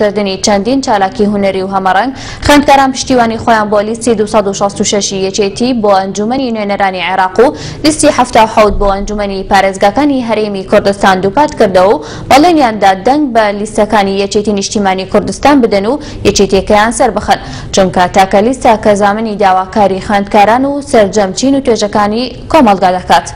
کردنی چەندین چالاکی هونەری و هەمەڕەنگ، خوێندکاران پشتیوانی خۆیان بۆ لیستی دوو سەد و شەست و شەش ی یەکێتی بۆ ئەنجوومەنی نوێنەرانی عێراق و لیستی حەفتا و حەوت بۆ ئەنجوومەنی پارێزگاکانی هەرێمی کوردستان دووپات کردەوە و بەڵێنیان دا دەنگ بە لیستەکانی یەکێتی نیشتیمانی کوردستان بدەن و یەکێتیەکەیان سەربخەن چونکە تاکە لیستە کە زامنی داواکاری خوێندکاران و سەرجەم چین و توێژەکانی کۆمەڵگا دەکات.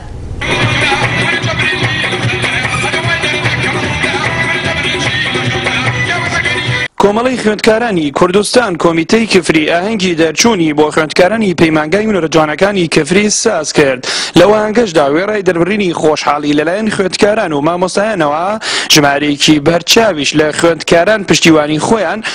کۆمەڵەی خوێندکارانی کوردستان کۆمیتەی کفری ئاهەنگی دەرچوونی بۆ خوێندکارانی پەیمانگای هونەرە جوانەکانی کفری ساز کرد، لەو ئاهەنگەشدا وێڕای دەربڕینی خۆشحاڵی لەلایەن خوێندکاران و مامۆستایانەوە، ژمارەیەکی بەرچاویش لە خوێندکاران پشتیوانی خۆیان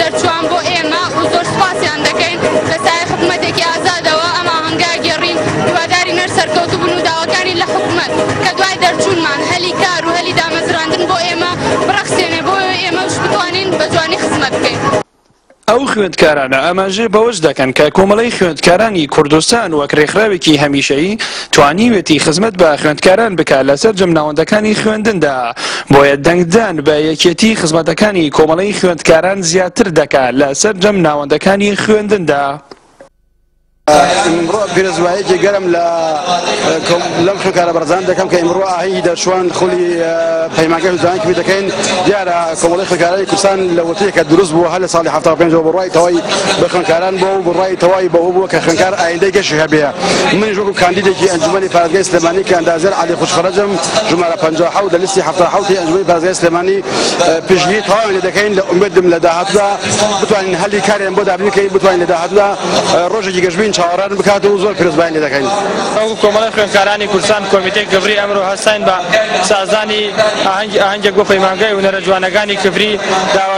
دەرچووان بۆ ئێمە و زۆر سوپاسیان دەکەین، لە سایەی حکومەتێکی ئازادەوە ئەم ئاهەنگە گێڕین، هیوادارین هەر سەرکەوتوو بن و داواکانی لە حکومەت کە دوای دەرچوونمان هەلی کار و هەلی دامەزراندن بۆ ئێمە بڕەخسێنێ بۆ ئێمەش بتوانین بە جوانی خزمەت بکەین. ئەو خوێندکارانە ئاماژە بەوەش دەکەن کە کۆمەڵەی خوێندکارانی کوردستان وەک رێکخراوێکی هەمیشەیی، توانیوێتی خزمەت بە خوێندکاران بکات لە سەرجەم ناوەندەکانی خوێندندا، بۆیە دەنگدان بە یەکێتی خزمەتەکانی کۆمەڵەی خوێندکاران زیاتر دەکات لە سەرجەم ناوەندەکانی خوێندندا. ئیمڕۆ پیرۆزبایەکی گەرم لە لەم خوێندکارە بەڕێزانە دەکەم کە ئیمڕۆ ئاهەنگی دەرچووان خولی پەیمانگەی هوزانەوەی کوردی دەکەین دیارە کۆمەڵی خوێندکارانی کوردستان لە وتەیەکە دروست بووە هەر لە ساڵی هەفتا و پێنجەوە بڕوای تەواوی بە خوێندکاران بووە و بڕوای تەواوی بەوە بووە کە خوێندکار ئایندەی گەشی هەبێ منیش وەکو کاندیدێکی ئەنجومەنی پارێزگای سلێمانی کە ئەندازیار عەلی خوشفەرەجم ژمارە پەنجا و حەوت لە لیستی حەفتا و حەوت ی ئەنجومەنی پارێزگای سلێمانی پشتگیری تەواویان لێ دەکەین لە ئومێدم لە داهاتوودا بتوانین هەلی کاریان بۆ دابین بکەین بتوانین لە داهاتوودا ڕۆژێکی گەشبین چاوەڕێان بکات و زۆر پیرۆزبایان لێ دەکەین. وەکو کۆمەڵەی خوێندکارانی کوردستان کۆمیتەی کفری ئەمرۆ هەستاین بە سازدانی ئاهەنگێک بۆ پەیمانگای هونەرە جوانەکانی کفری داواکارین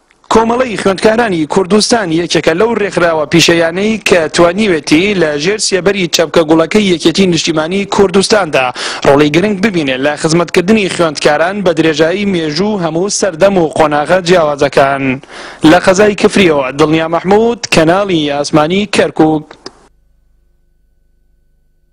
کۆمەڵەی خوێندکارانی کوردستان یەکێکە لەو رێکخراوە پیشەییانەی کە توانیوێتی لە ژێر سێبەری چەپکە گوڵەکەی یەکێتی نیشتیمانی کوردستاندا رۆڵی گرنگ ببینێ لە خزمەتکردنی خوێندکاران بە درێژایی مێژوو هەموو سەردەم و قۆناغە جیاوازەکان لە قەزای کفریەوە، دڵنیا مەحمود، کەناڵی ئاسمانی کەرکوک.